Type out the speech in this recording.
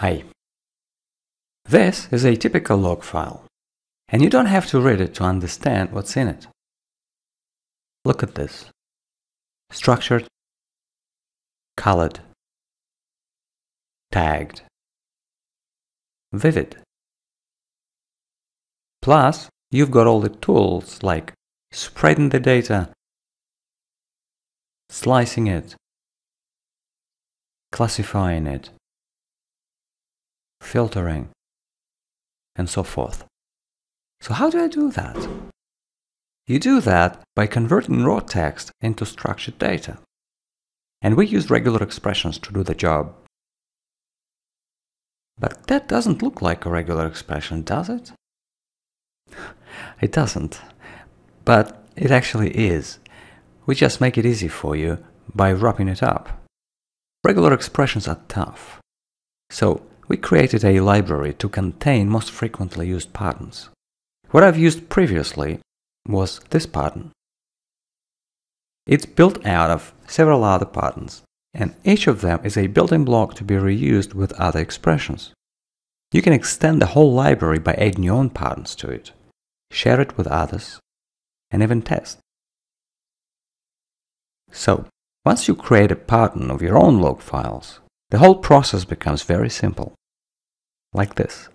Hi. This is a typical log file, and you don't have to read it to understand what's in it. Look at this. Structured, colored, tagged, vivid. Plus, you've got all the tools like spreading the data, slicing it, classifying it, filtering, and so forth. So how do I do that? You do that by converting raw text into structured data. And we use regular expressions to do the job. But that doesn't look like a regular expression, does it? It doesn't. But it actually is. We just make it easy for you by wrapping it up. Regular expressions are tough. So we created a library to contain most frequently used patterns. What I've used previously was this pattern. It's built out of several other patterns, and each of them is a building block to be reused with other expressions. You can extend the whole library by adding your own patterns to it, share it with others, and even test. So, once you create a pattern of your own log files, the whole process becomes very simple, like this.